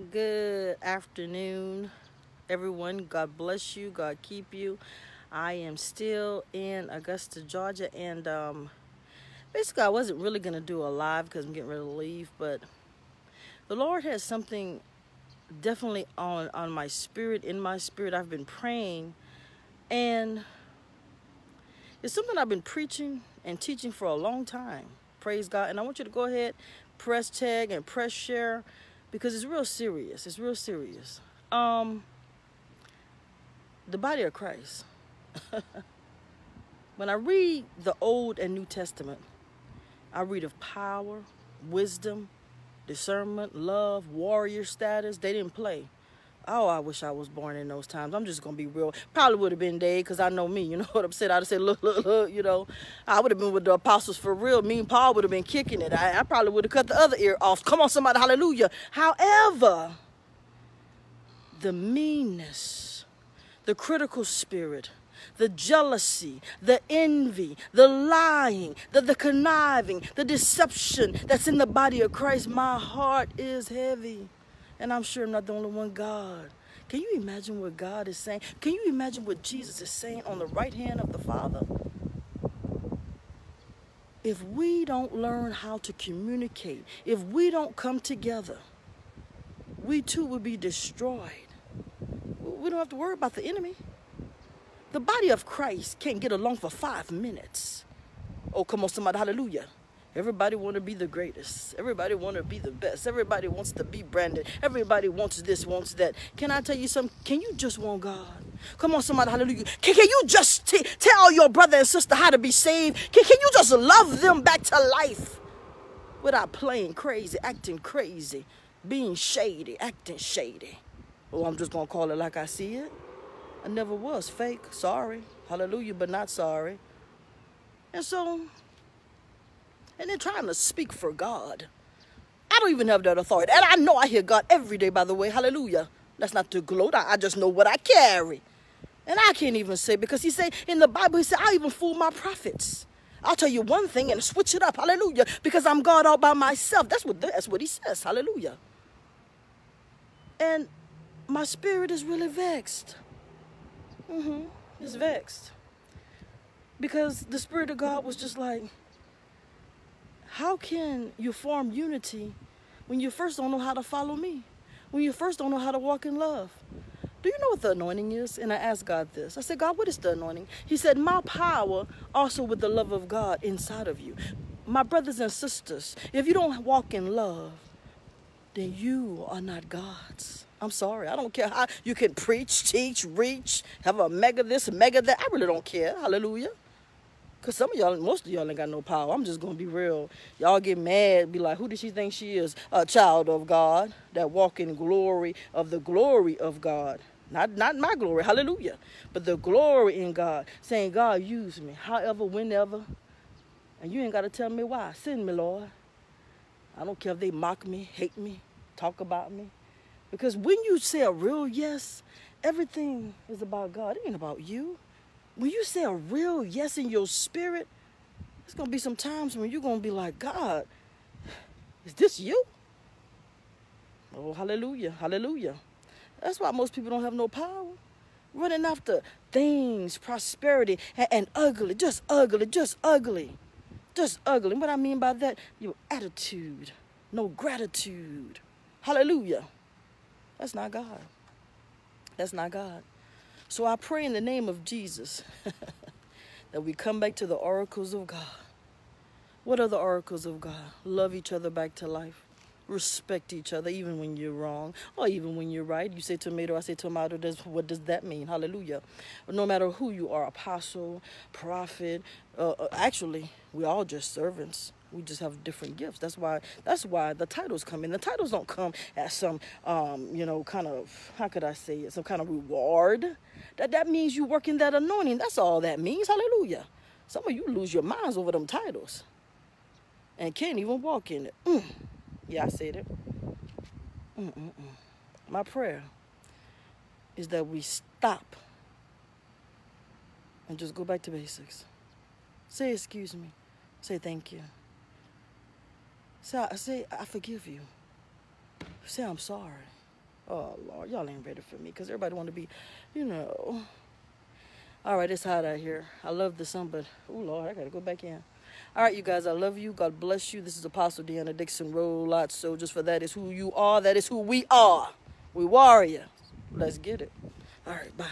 Good afternoon, everyone. God bless you. God keep you. I am still in Augusta, Georgia, and um, basically, I wasn't really going to do a live because I'm getting ready to leave, but the Lord has something definitely on on my spirit, in my spirit. I've been praying, and it's something I've been preaching and teaching for a long time. Praise God. And I want you to go ahead, press tag and press share because it's real serious. It's real serious. Um, the body of Christ. when I read the Old and New Testament, I read of power, wisdom, discernment, love, warrior status. They didn't play. Oh, I wish I was born in those times. I'm just gonna be real. Probably would have been dead because I know me. You know what I'm saying? I'd have said, look, look, look. You know, I would have been with the apostles for real. Me and Paul would have been kicking it. I, I probably would have cut the other ear off. Come on, somebody, hallelujah. However, the meanness, the critical spirit, the jealousy, the envy, the lying, the, the conniving, the deception that's in the body of Christ, my heart is heavy. And I'm sure I'm not the only one, God. Can you imagine what God is saying? Can you imagine what Jesus is saying on the right hand of the Father? If we don't learn how to communicate, if we don't come together, we too will be destroyed. We don't have to worry about the enemy. The body of Christ can't get along for five minutes. Oh, come on, somebody, hallelujah. Everybody want to be the greatest. Everybody want to be the best. Everybody wants to be branded. Everybody wants this, wants that. Can I tell you something? Can you just want God? Come on, somebody, hallelujah. Can, can you just tell your brother and sister how to be saved? Can, can you just love them back to life without playing crazy, acting crazy, being shady, acting shady? Oh, I'm just going to call it like I see it. I never was fake. Sorry. Hallelujah, but not sorry. And so and then trying to speak for God. I don't even have that authority. And I know I hear God every day, by the way. Hallelujah. That's not to gloat. I, just know what I carry. And I can't even say, because he said in the Bible, he said, I even fool my prophets. I'll tell you one thing and switch it up. Hallelujah. Because I'm God all by myself. That's what, that's what he says. Hallelujah. And my spirit is really vexed. Mm-hmm. It's vexed. Because the Spirit of God was just like, how can you form unity when you first don't know how to follow me? When you first don't know how to walk in love? Do you know what the anointing is? And I asked God this. I said, God, what is the anointing? He said, My power also with the love of God inside of you. My brothers and sisters, if you don't walk in love, then you are not God's. I'm sorry. I don't care how you can preach, teach, reach, have a mega this, mega that. I really don't care. Hallelujah. Cause some of y'all, most of y'all ain't got no power. I'm just gonna be real. Y'all get mad, be like, who does she think she is? A child of God that walk in glory of the glory of God. Not not my glory, hallelujah. But the glory in God. Saying, God, use me, however, whenever. And you ain't gotta tell me why. Send me, Lord. I don't care if they mock me, hate me, talk about me. Because when you say a real yes, everything is about God. It ain't about you when you say a real yes in your spirit, there's gonna be some times when you're gonna be like, God, is this you? Oh, hallelujah, hallelujah. That's why most people don't have no power. Running after things, prosperity, and, and ugly, just ugly, just ugly, just ugly. And what I mean by that, your attitude, no gratitude. Hallelujah. That's not God. That's not God. So I pray in the name of Jesus that we come back to the oracles of God. What are the oracles of God? Love each other back to life. Respect each other even when you're wrong or even when you're right. You say tomato, I say tomato. Does, what does that mean? Hallelujah. No matter who you are, apostle, prophet, uh, uh actually, we're all just servants we just have different gifts that's why that's why the titles come in the titles don't come as some um, you know kind of how could i say it some kind of reward that that means you work in that anointing that's all that means hallelujah some of you lose your minds over them titles and can't even walk in it mm. Yeah i said it Mm-mm-mm. my prayer is that we stop and just go back to basics say excuse me say thank you Say, I say, I forgive you. Say, I'm sorry. Oh Lord, y'all ain't ready for me because everybody want to be, you know. All right, it's hot out here. I love the sun, but oh Lord, I gotta go back in. All right, you guys, I love you. God bless you. This is Apostle Deanna Dixon. Roll lot soldiers, for that is who you are. That is who we are. We warrior. Let's get it. All right, bye.